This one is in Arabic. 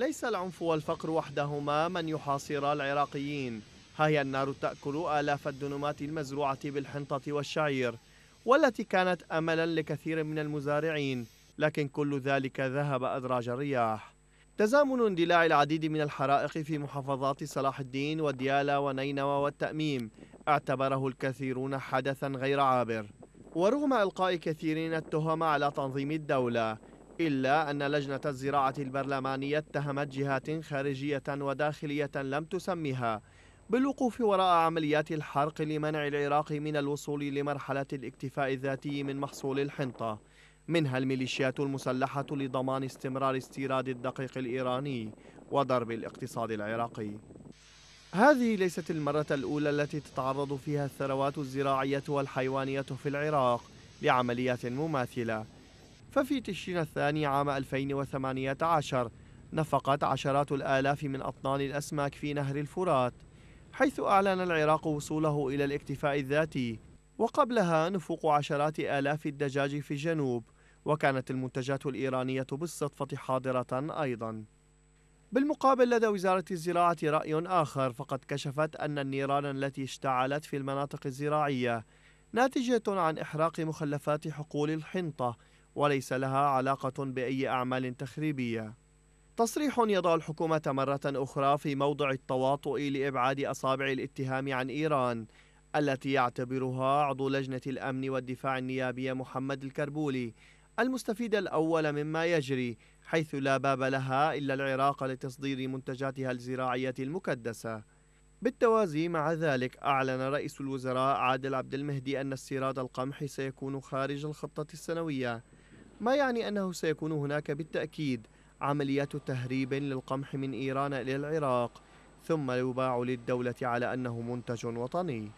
ليس العنف والفقر وحدهما من يحاصر العراقيين. ها هي النار تأكل آلاف الدنومات المزروعة بالحنطة والشعير والتي كانت أملا لكثير من المزارعين لكن كل ذلك ذهب أدراج الرياح. تزامن اندلاع العديد من الحرائق في محافظات صلاح الدين وديالا ونينوى والتأميم اعتبره الكثيرون حدثا غير عابر. ورغم إلقاء كثيرين التهم على تنظيم الدولة إلا أن لجنة الزراعة البرلمانية اتهمت جهات خارجية وداخلية لم تسمها بالوقوف وراء عمليات الحرق لمنع العراق من الوصول لمرحلة الاكتفاء الذاتي من محصول الحنطة. منها الميليشيات المسلحة لضمان استمرار استيراد الدقيق الإيراني وضرب الاقتصاد العراقي. هذه ليست المرة الأولى التي تتعرض فيها الثروات الزراعية والحيوانية في العراق لعمليات مماثلة. ففي تشرين الثاني عام 2018 نفقت عشرات الآلاف من أطنان الأسماك في نهر الفرات حيث أعلن العراق وصوله إلى الاكتفاء الذاتي وقبلها نفوق عشرات آلاف الدجاج في الجنوب وكانت المنتجات الإيرانية بالصدفة حاضرة أيضا. بالمقابل لدى وزارة الزراعة رأي آخر فقد كشفت أن النيران التي اشتعلت في المناطق الزراعية ناتجة عن إحراق مخلفات حقول الحنطة وليس لها علاقة بأي أعمال تخريبية. تصريح يضع الحكومة مرة أخرى في موضع التواطؤ لإبعاد أصابع الاتهام عن إيران التي يعتبرها عضو لجنة الأمن والدفاع النيابية محمد الكربولي المستفيد الأول مما يجري حيث لا باب لها إلا العراق لتصدير منتجاتها الزراعية المكدسة. بالتوازي مع ذلك أعلن رئيس الوزراء عادل عبد المهدي أن استيراد القمح سيكون خارج الخطة السنوية. ما يعني أنه سيكون هناك بالتأكيد عمليات تهريب للقمح من إيران إلى العراق ثم يباع للدولة على أنه منتج وطني.